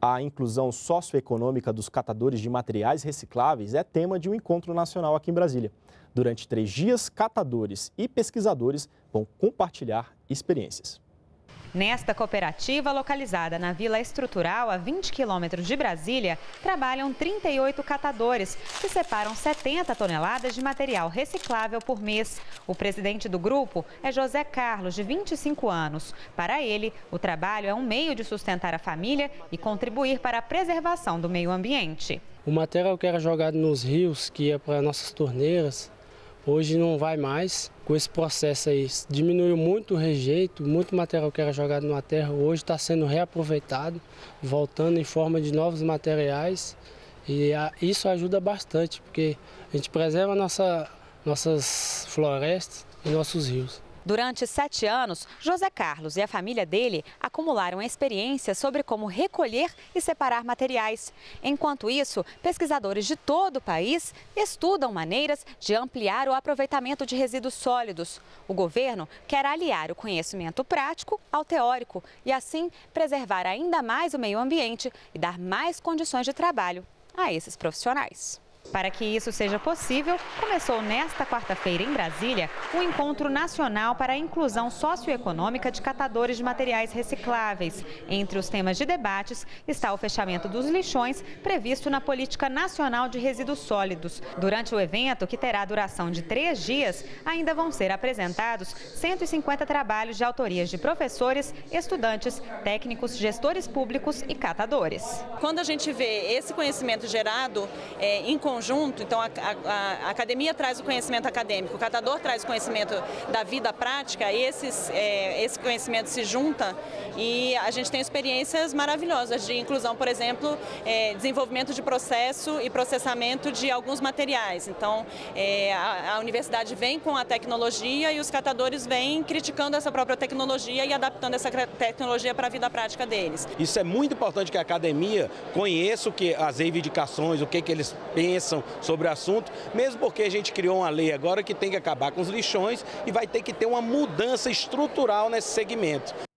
A inclusão socioeconômica dos catadores de materiais recicláveis é tema de um encontro nacional aqui em Brasília. Durante três dias, catadores e pesquisadores vão compartilhar experiências. Nesta cooperativa, localizada na Vila Estrutural, a 20 quilômetros de Brasília, trabalham 38 catadores, que separam 70 toneladas de material reciclável por mês. O presidente do grupo é José Carlos, de 25 anos. Para ele, o trabalho é um meio de sustentar a família e contribuir para a preservação do meio ambiente. O material que era jogado nos rios, que ia para nossas torneiras, Hoje não vai mais. Com esse processo aí, diminuiu muito o rejeito, muito material que era jogado na terra, hoje está sendo reaproveitado, voltando em forma de novos materiais. E isso ajuda bastante, porque a gente preserva nossa, nossas florestas e nossos rios. Durante sete anos, José Carlos e a família dele acumularam experiência sobre como recolher e separar materiais. Enquanto isso, pesquisadores de todo o país estudam maneiras de ampliar o aproveitamento de resíduos sólidos. O governo quer aliar o conhecimento prático ao teórico e, assim, preservar ainda mais o meio ambiente e dar mais condições de trabalho a esses profissionais. Para que isso seja possível, começou nesta quarta-feira em Brasília o um Encontro Nacional para a Inclusão Socioeconômica de Catadores de Materiais Recicláveis. Entre os temas de debates está o fechamento dos lixões previsto na Política Nacional de Resíduos Sólidos. Durante o evento, que terá duração de três dias, ainda vão ser apresentados 150 trabalhos de autorias de professores, estudantes, técnicos, gestores públicos e catadores. Quando a gente vê esse conhecimento gerado é, em conjunto, então a, a, a, academia traz o conhecimento acadêmico, o catador traz o conhecimento da vida prática, esses, é, esse conhecimento se junta e a gente tem experiências maravilhosas de inclusão, por exemplo, é, desenvolvimento de processo e processamento de alguns materiais. Então, é, a, a universidade vem com a tecnologia e os catadores vêm criticando essa própria tecnologia e adaptando essa tecnologia para a vida prática deles. Isso é muito importante que a academia conheça o que as reivindicações, o que, que eles pensam sobre o assunto, mesmo porque a gente criou uma lei agora que tem que acabar com os lixões e vai ter que ter uma mudança estrutural nesse segmento.